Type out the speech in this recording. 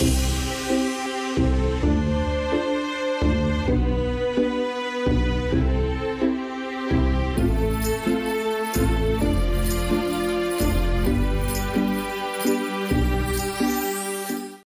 Bye.